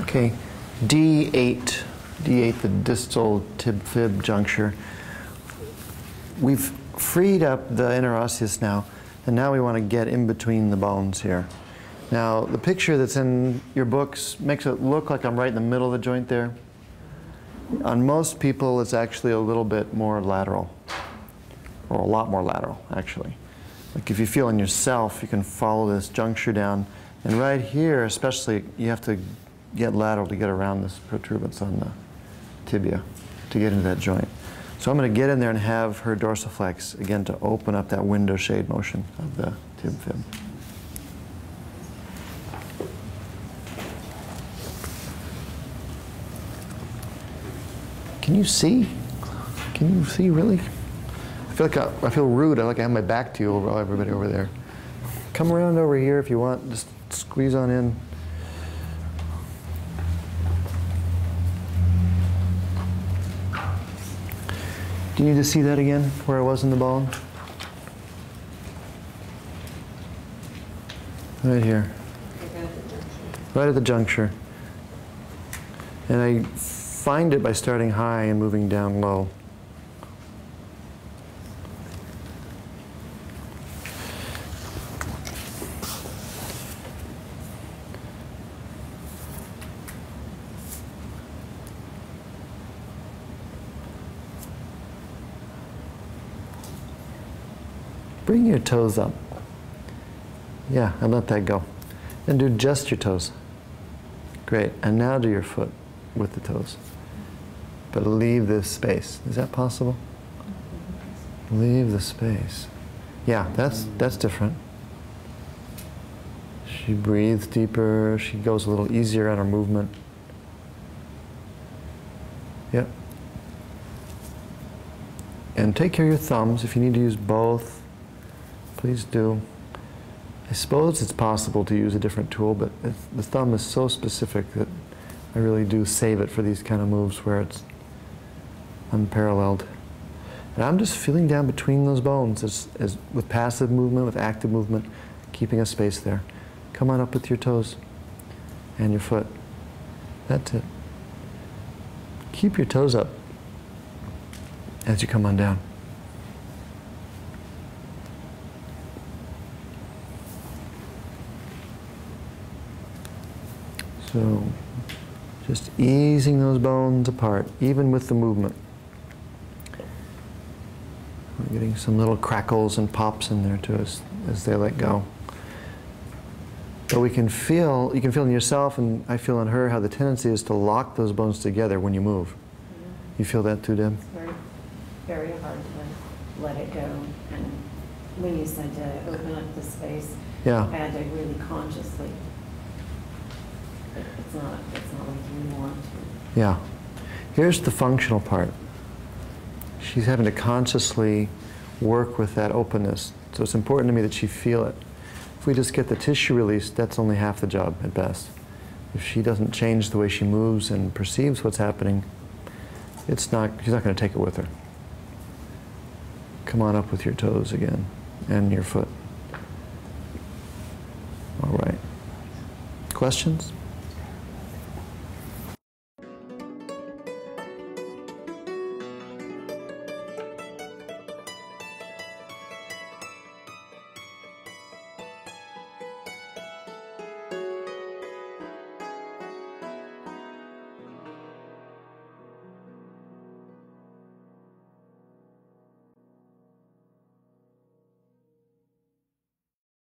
Okay, D8, D8, the distal tib fib juncture. We've freed up the interosseous now, and now we want to get in between the bones here. Now, the picture that's in your books makes it look like I'm right in the middle of the joint there. On most people, it's actually a little bit more lateral, or a lot more lateral, actually. Like if you feel in yourself, you can follow this juncture down. And right here, especially, you have to get lateral to get around this protuberance on the tibia to get into that joint. So I'm going to get in there and have her dorsiflex, again, to open up that window shade motion of the tib fib. Can you see? Can you see really? I feel like I, I feel rude. I like I have my back to you, over everybody over there. Come around over here if you want. Just squeeze on in. Do you need to see that again, where I was in the bone? Right here. Right at the juncture. And I find it by starting high and moving down low. Bring your toes up. Yeah, and let that go. And do just your toes. Great. And now do your foot with the toes. But leave this space. Is that possible? Leave the space. Yeah, that's that's different. She breathes deeper. She goes a little easier on her movement. Yep. And take care of your thumbs. If you need to use both, please do. I suppose it's possible to use a different tool, but the thumb is so specific that I really do save it for these kind of moves where it's unparalleled. And I'm just feeling down between those bones as, as with passive movement, with active movement, keeping a space there. Come on up with your toes and your foot. That's it. Keep your toes up as you come on down. So just easing those bones apart, even with the movement. We're getting some little crackles and pops in there too as, as they let go. But we can feel, you can feel in yourself and I feel in her how the tendency is to lock those bones together when you move. You feel that too, Deb? It's very, very hard to let it go. And when you said to open up the space, yeah. I had to really consciously it's not, it's not like you want to. Yeah. Here's the functional part. She's having to consciously work with that openness. So it's important to me that she feel it. If we just get the tissue released, that's only half the job at best. If she doesn't change the way she moves and perceives what's happening, it's not, she's not going to take it with her. Come on up with your toes again and your foot. All right. Questions?